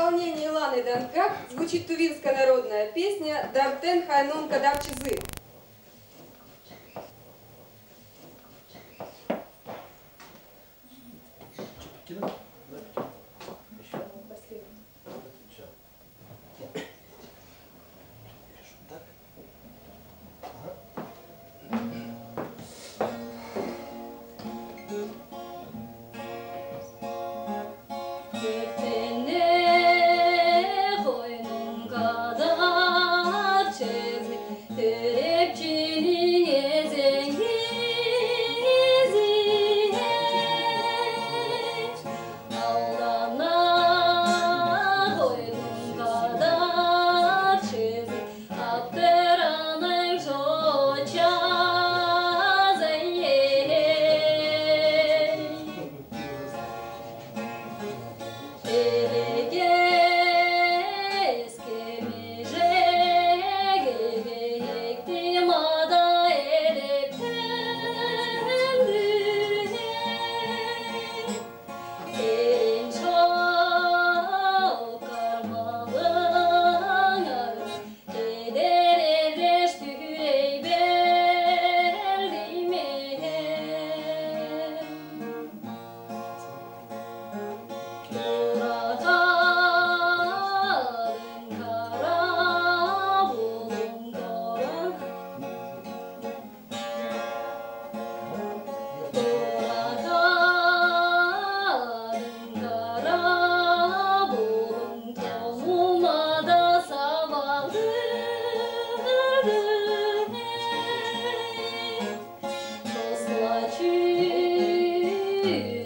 исполнении Ланы Данкак звучит тувинская народная песня «Дартен Хайнун Кадавчизы». う。